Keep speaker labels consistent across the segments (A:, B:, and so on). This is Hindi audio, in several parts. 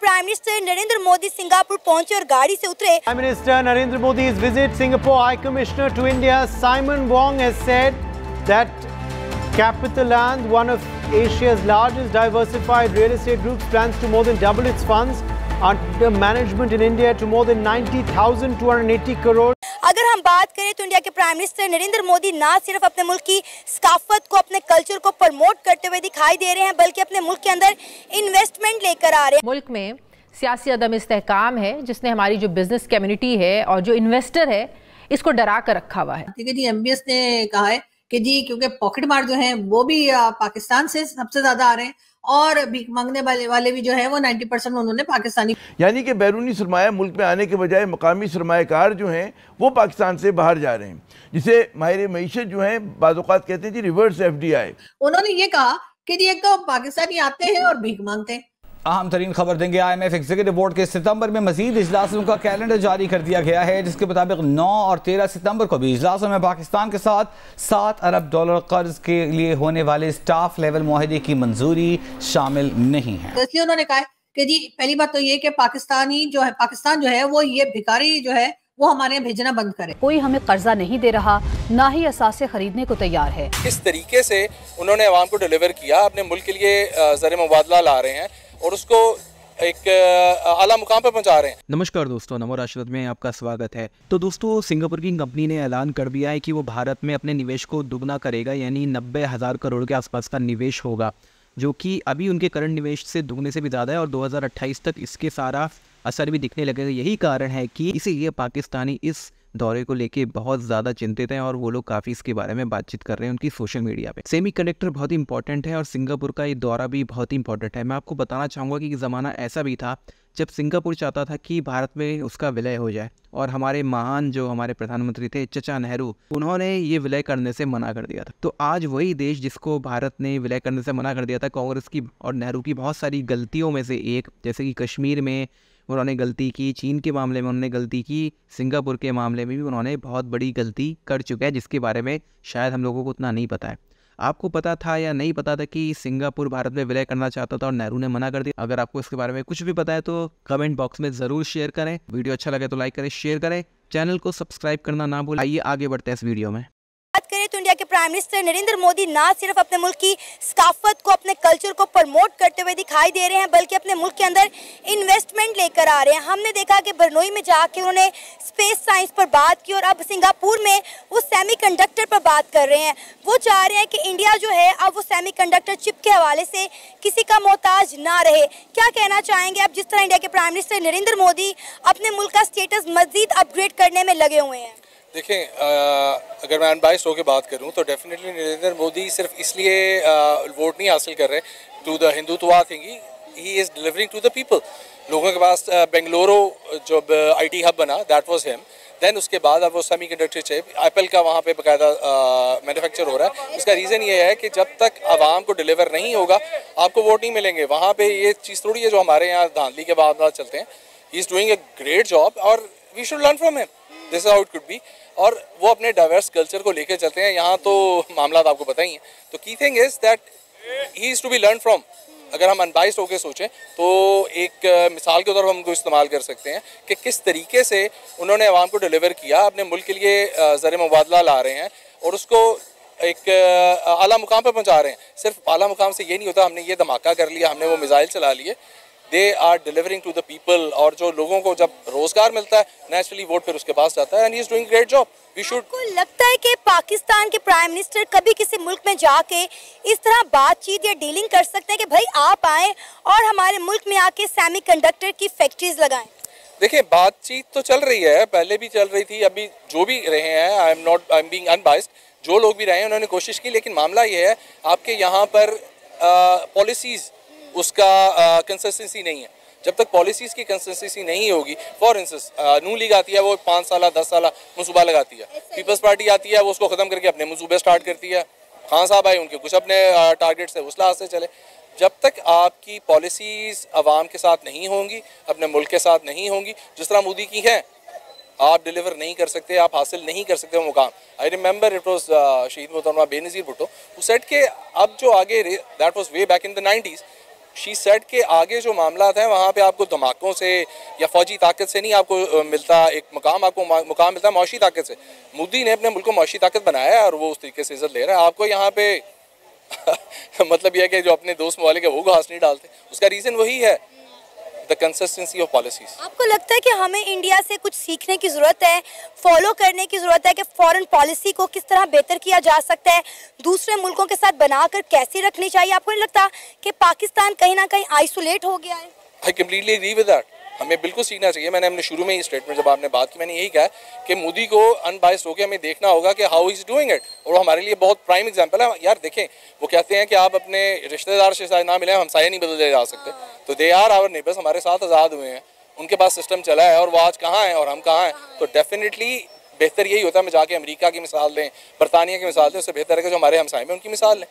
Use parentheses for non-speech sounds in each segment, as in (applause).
A: Prime minister Narendra Modi Singapore पहुंचे और गाड़ी से उतरे
B: Prime Minister Narendra Modi's visit Singapore High Commissioner to India Simon Wong has said that Capital Land, one of Asia's largest diversified real estate groups, plans to more than double its funds under management in India to more than 90,280 crore.
A: अगर हम बात करें तो इंडिया के प्राइम मिनिस्टर नरेंद्र मोदी ना सिर्फ़ अपने मुल्क की सकाफत को अपने कल्चर को प्रमोट करते हुए दिखाई दे रहे हैं बल्कि अपने मुल्क के अंदर इन्वेस्टमेंट लेकर आ रहे हैं।
C: मुल्क में सियासी अदम इस्तेकाम है जिसने हमारी जो बिज़नेस कम्युनिटी है और जो इन्वेस्टर है इसको डरा कर रखा हुआ है।
D: ठीक है जी एमबीएस ने कहा है कि जी क्योंकि पॉकेट मार जो है वो भी पाकिस्तान से सबसे ज़्यादा आ रहे हैं। और भीख मांगने वाले वाले भी जो है वो 90 परसेंट उन्होंने पाकिस्तानी
E: यानी कि बैरूनी सरमाया मुल्क में आने के बजाय मकामी सरमाकार जो हैं वो पाकिस्तान से बाहर जा रहे हैं। जिसे माहिर मीशत जो है बाज़ात कहते हैं जी रिवर्स एफ़ डी आई
D: उन्होंने ये कहा कि जी एक तो पाकिस्तानी आते हैं और भीख मांगते हैं।
F: अहम तरीन खबर देंगे I M F executive board के सितंबर में मजीद इजलासों का कैलेंडर जारी कर दिया गया है जिसके मुताबिक 9 और 13 सितंबर को भी इजलासों में पाकिस्तान के साथ सात अरब डॉलर कर्ज के लिए होने वाले स्टाफ लेवल माहे की मंजूरी शामिल नहीं है।
D: तो इसलिए उन्होंने कहा कि जी पहली बात तो ये कि पाकिस्तानी जो है पाकिस्तान जो है वो ये भिखारी जो है वो हमारे यहाँ भेजना बंद करे।
G: कोई हमें कर्जा नहीं दे रहा ना ही असासे खरीदने को तैयार है।
H: किस तरीके से उन्होंने अवाम को डिलीवर किया? अपने मुल्क के लिए ज़र मुबादला ला रहे हैं। और उसको एक आला मुकाम पर पहुँचा रहे हैं।
I: नमस्कार दोस्तों, नमो राशरत में आपका स्वागत है। तो दोस्तों, सिंगापुर की कंपनी ने ऐलान कर दिया है कि वो भारत में अपने निवेश को दुगना करेगा, यानी नब्बे हज़ार करोड़ के आसपास का निवेश होगा, जो कि अभी उनके करंट निवेश से दुगने से भी ज़्यादा है और 2028 तक इसके सारा असर भी दिखने लगेगा यही कारण है कि इसीलिए पाकिस्तानी इस दौरे को लेके बहुत ज़्यादा चिंतित हैं और वो लोग काफ़ी इसके बारे में बातचीत कर रहे हैं उनकी सोशल मीडिया पे। सेमी कंडक्टर बहुत ही इंपॉर्टेंट है और सिंगापुर का ये दौरा भी बहुत ही इंपॉर्टेंट है। मैं आपको बताना चाहूँगा कि ज़माना ऐसा भी था जब सिंगापुर चाहता था कि भारत में उसका विलय हो जाए और हमारे महान जो हमारे प्रधानमंत्री थे चचा नेहरू, उन्होंने ये विलय करने से मना कर दिया था। तो आज वही देश जिसको भारत ने विलय करने से मना कर दिया था, कांग्रेस की और नेहरू की बहुत सारी गलतियों में से एक, जैसे कि कश्मीर में उन्होंने गलती की, चीन के मामले में उन्होंने गलती की, सिंगापुर के मामले में भी उन्होंने बहुत बड़ी गलती कर चुका है, जिसके बारे में शायद हम लोगों को उतना नहीं पता है। आपको पता था या नहीं पता था कि सिंगापुर भारत में विलय करना चाहता था और नेहरू ने मना कर दिया? अगर आपको इसके बारे में कुछ भी पता है तो कमेंट बॉक्स में ज़रूर शेयर करें। वीडियो अच्छा लगे तो लाइक करें शेयर करें। चैनल को सब्सक्राइब करना ना भूलें। आइए आगे बढ़ते हैं इस वीडियो में।
A: करें तो इंडिया के प्राइम मिनिस्टर नरेंद्र मोदी ना सिर्फ़ अपने मुल्क की सकाफत को, अपने कल्चर को प्रमोट करते हुए दिखाई दे रहे हैं, बल्कि अपने मुल्क के अंदर इन्वेस्टमेंट लेकर आ रहे हैं। हमने देखा कि बरनोई में जाके उन्होंने स्पेस साइंस पर बात की और अब सिंगापुर में वो सेमीकंडक्टर पर बात कर रहे हैं। वो चाह रहे हैं कि इंडिया जो है, अब वो सेमीकंडक्टर चिप के हवाले से किसी का मोहताज ना रहे। क्या कहना चाहेंगे अब जिस तरह इंडिया के प्राइम मिनिस्टर नरेंद्र मोदी अपने मुल्क का स्टेटस मजीद अपग्रेड करने में लगे हुए हैं?
H: देखें अगर मैं अनबाइस होकर बात करूँ तो डेफिनेटली नरेंद्र मोदी सिर्फ़ इसलिए वोट नहीं हासिल कर रहे to the Hindutva thing he is delivering to the people लोगों के पास बेंगलुरु जब आईटी हब बना दैट वाज हिम देन उसके बाद अब वो सेमी कंडक्टर चिप एप्पल का वहाँ पे बकायदा मैन्युफैक्चर हो रहा है। इसका रीज़न ये है कि जब तक आवाम को डिलीवर नहीं होगा, आपको वोट नहीं मिलेंगे। वहाँ पे ये चीज़ थोड़ी है जो हमारे यहाँ धांधली के बाद चलते हैं। He is doing a great job और we should learn from him this how it could be और वो अपने डाइवर्स कल्चर को लेकर चलते हैं। यहाँ तो मामला आपको पता ही है। तो key thing is that he is to be learn from अगर हम अनबाइस्ड होकर सोचें तो एक मिसाल के तौर पर हम उनको इस्तेमाल कर सकते हैं कि किस तरीके से उन्होंने आवाम को डिलीवर किया, अपने मुल्क के लिए ज़र मुबादला ला रहे हैं और उसको एक आला मुकाम पर पहुँचा रहे हैं। सिर्फ़ आला मुकाम से ये नहीं होता, हमने ये धमाका कर लिया, हमने वो मिज़ाइल चला लिए। They are delivering to the people और जो लोगों को जब रोज़गार मिलता है नेचुरली वोट फिर उसके पास जाता है and he is doing great job we should
A: आपको लगता है कि पाकिस्तान के प्राइम मिनिस्टर कभी किसी मुल्क में जाके इस तरह बातचीत या डीलिंग कर सकते हैं कि भाई आप आए और हमारे मुल्क में आके सेमीकंडक्टर की फैक्ट्रीज लगाएँ?
H: देखिए बातचीत तो चल रही है पहले भी चल रही थी अभी जो भी रहे हैं I am not I am being unbiased जो लोग भी रहे हैं उन्होंने कोशिश की लेकिन मामला ये है आपके यहाँ पर पॉलिसीज़ उसका कंसिस्टेंसी नहीं है। जब तक पॉलिसीज़ की कंसिस्टेंसी नहीं होगी फॉर इंस्टेंस नू लीग आती है वो पाँच साल दस साल मनसूबा लगाती है। पीपल्स पार्टी आती है वो उसको ख़त्म करके अपने मनसूबे स्टार्ट करती है। खान साहब आए उनके कुछ अपने टारगेट्स है उस लिहाज से चले। जब तक आपकी पॉलिसीज़ आवाम के साथ नहीं होंगी अपने मुल्क के साथ नहीं होंगी जिस तरह मोदी की है आप डिलीवर नहीं कर सकते आप हासिल नहीं कर सकते वो मुकाम। आई रिमेंबर इट वॉज़ शहीद मोहतरमा बेनज़ीर भुट्टो वो सेट के अब जो आगे that was way back in the nineties she set के आगे जो मामला हैं, वहाँ पे आपको धमाकों से या फौजी ताकत से नहीं आपको मिलता एक मुकाम आपको मुकाम मिलता है मौशी ताकत से। मोदी ने अपने मुल्क को मौशी ताकत बनाया है और वो उस तरीके से इज़्ज़त ले रहा है। आपको यहाँ पे (laughs) मतलब यह कि जो अपने दोस्त मवालिक है, वो घास नहीं डालते। उसका रीज़न वही है द कंसिस्टेंसी ऑफ़ पॉलिसीज़
A: आपको लगता है कि हमें इंडिया से कुछ सीखने की ज़रूरत है फॉलो करने की ज़रूरत है कि फॉरेन पॉलिसी को किस तरह बेहतर किया जा सकता है दूसरे मुल्कों के साथ बनाकर कैसे रखनी चाहिए? आपको नहीं लगता कि पाकिस्तान कहीं ना कहीं आइसोलेट हो गया है?
H: I completely agree with that हमें बिल्कुल सीखना चाहिए। मैंने हमने शुरू में ही स्टेटमेंट जब आपने बात की मैंने यही कहा कि मोदी को अनबाइस्ड होकर हमें देखना होगा कि हाउ इज़ डूइंग इट और हमारे लिए बहुत प्राइम एग्जांपल है। यार देखें वो कहते हैं कि आप अपने रिश्तेदार से शायद ना मिले हम हमसाए नहीं बदले जा सकते। तो दे आर आवर नेबर्स हमारे साथ आज़ाद हुए हैं, उनके पास सिस्टम चला है, और वो आज कहाँ हैं और हम कहाँ हैं? तो डेफिनेटली बेहतर यही होता है, मैं जाके अमेरिका की मिसाल दें, बरतानिया की मिसाल दें, उससे बेहतर है कि जो हमारे हमसाए में उनकी मिसाल लें।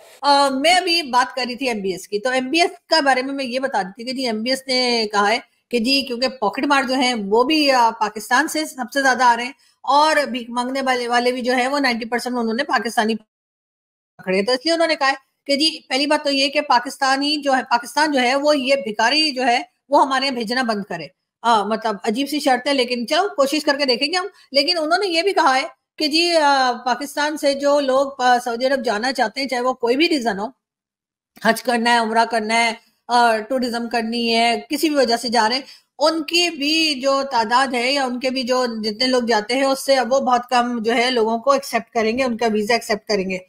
D: मैं अभी बात कर रही थी एमबीएस की तो एमबीएस का बारे में मैं ये बता दी थी कि जी एमबीएस ने कहा है कि जी, क्योंकि पॉकेट मार जो है, वो भी पाकिस्तान से सबसे ज़्यादा आ रहे हैं, और भीख मांगने वाले वाले भी जो है, वो नाइन्टी परसेंट उन्होंने पाकिस्तानी पकड़े तो इसलिए उन्होंने कहा कि जी पहली बात तो ये कि पाकिस्तानी जो है पाकिस्तान जो है वो ये भिकारी जो है वो हमारे यहाँ भेजना बंद करे। आ, मतलब अजीब सी शर्त है लेकिन चलो कोशिश करके देखेंगे हम। लेकिन उन्होंने ये भी कहा है कि जी आ, पाकिस्तान से जो लोग सऊदी अरब जाना चाहते हैं चाहे वो कोई भी रीजन हो हज करना है उम्र करना है टूरिज़्म करनी है किसी भी वजह से जा रहे हैं उनकी भी जो तादाद है या उनके भी जो जितने लोग जाते हैं उससे वो बहुत कम जो है लोगों को एक्सेप्ट करेंगे उनका वीज़ा एक्सेप्ट करेंगे।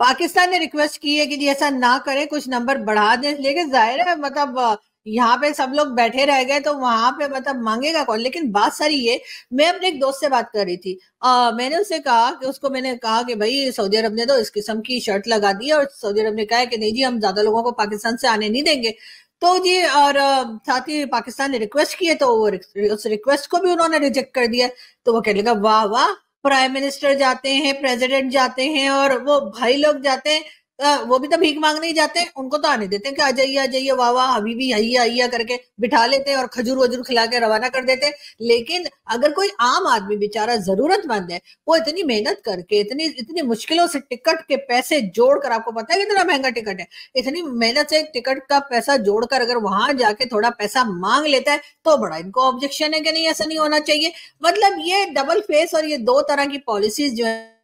D: पाकिस्तान ने रिक्वेस्ट की है कि जी ऐसा ना करें कुछ नंबर बढ़ा दें। लेकिन ज़ाहिर है मतलब यहाँ पे सब लोग बैठे रह गए तो वहाँ पे मतलब मांगेगा कौन? लेकिन बात सारी ये मैं अपने एक दोस्त से बात कर रही थी। आ, मैंने उससे कहा कि उसको मैंने कहा कि भाई सऊदी अरब ने तो इस किस्म की शर्ट लगा दी और सऊदी अरब ने कहा कि नहीं जी हम ज़्यादा लोगों को पाकिस्तान से आने नहीं देंगे। तो जी और साथ ही पाकिस्तान ने रिक्वेस्ट की है तो वो उस रिक्वेस्ट को भी उन्होंने रिजेक्ट कर दिया तो वो कहने लगा वाह वाह प्राइम मिनिस्टर जाते हैं प्रेसिडेंट जाते हैं और वो भाई लोग जाते हैं वो भी तो भीख मांगने ही जाते हैं, उनको तो आने देते हैं कि आ जाइए आ जाइए, वाह वाह, अभी भी आइया आइया करके बिठा लेते हैं और खजूर वजूर खिला के रवाना कर देते हैं। लेकिन अगर कोई आम आदमी बेचारा जरूरतमंद है, वो इतनी मेहनत करके, इतनी इतनी मुश्किलों से टिकट के पैसे जोड़कर, आपको पता है कितना महँगा टिकट है? इतनी मेहनत से टिकट का पैसा जोड़कर अगर वहाँ जाके थोड़ा पैसा मांग लेता है तो बड़ा इनको ऑब्जेक्शन है कि नहीं, ऐसा नहीं होना चाहिए। मतलब ये डबल फेस और ये दो तरह की पॉलिसीज़ जो है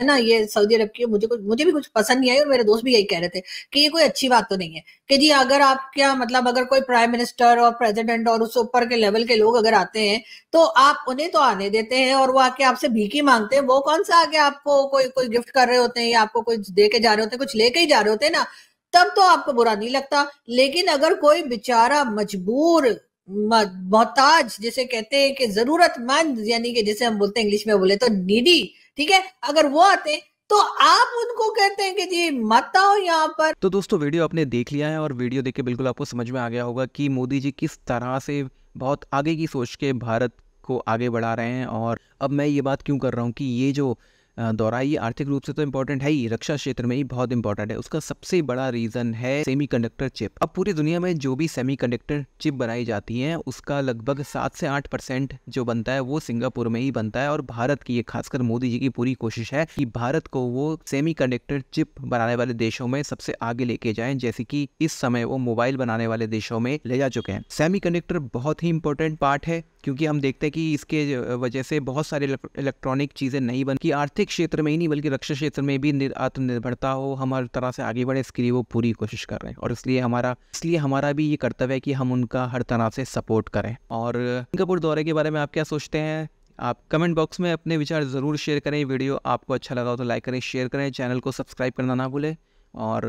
D: ना, ये सऊदी अरब की मुझे कुछ, मुझे भी कुछ पसंद नहीं आई और मेरे दोस्त भी यही कह रहे थे कि ये कोई अच्छी बात तो नहीं है कि जी अगर आप क्या मतलब अगर कोई प्राइम मिनिस्टर और प्रेसिडेंट और उस ऊपर के लेवल के लोग अगर आते हैं तो आप उन्हें तो आने देते हैं और वो आके आपसे भीखी मांगते हैं। वो कौन सा आके आपको कोई कोई गिफ्ट कर रहे होते हैं या आपको कुछ दे के जा रहे होते हैं, कुछ लेके ही जा रहे होते हैं ना, तब तो आपको बुरा नहीं लगता। लेकिन अगर कोई बेचारा मजबूर मोहताज, जिसे कहते हैं कि जरूरतमंद, यानी कि जैसे हम बोलते हैं इंग्लिश में बोले तो नीडी, ठीक है? अगर वो आते तो आप उनको कहते हैं कि जी, मत आओ यहाँ पर।
I: तो दोस्तों, वीडियो आपने देख लिया है और वीडियो देख के बिल्कुल आपको समझ में आ गया होगा कि मोदी जी किस तरह से बहुत आगे की सोच के भारत को आगे बढ़ा रहे हैं। और अब मैं ये बात क्यों कर रहा हूँ कि ये जो दौरा ये आर्थिक रूप से तो इम्पोर्टेंट है ही। रक्षा क्षेत्र में ही बहुत इंपॉर्टेंट है। उसका सबसे बड़ा रीज़न है सेमीकंडक्टर चिप अब पूरी दुनिया में जो भी सेमीकंडक्टर चिप बनाई जाती है, उसका लगभग सात से आठ परसेंट जो बनता है, वो सिंगापुर में ही बनता है और भारत की ये, खासकर मोदी जी की पूरी कोशिश है कि भारत को वो सेमी चिप बनाने वाले देशों में सबसे आगे लेके जाए, जैसे कि इस समय वो मोबाइल बनाने वाले देशों में ले जा चुके हैं। सेमी बहुत ही इंपॉर्टेंट पार्ट है। क्योंकि हम देखते हैं कि इसके वजह से बहुत सारे इलेक्ट्रॉनिक चीज़ें नहीं बन, की आर्थिक क्षेत्र में ही नहीं, बल्कि रक्षा क्षेत्र में भी आत्मनिर्भरता हो, हम हर तरह से आगे बढ़े, इसके लिए वो पूरी कोशिश कर रहे हैं। और इसलिए हमारा इसलिए हमारा भी ये कर्तव्य है कि हम उनका हर तरह से सपोर्ट करें। और सिंगापुर दौरे के बारे में आप क्या सोचते हैं? आप कमेंट बॉक्स में अपने विचार ज़रूर शेयर करें। वीडियो आपको अच्छा लगा हो तो लाइक करें, शेयर करें, चैनल को सब्सक्राइब करना ना भूलें। और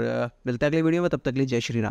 I: मिलता है अगले वीडियो में, तब तक लिए जय श्री राम।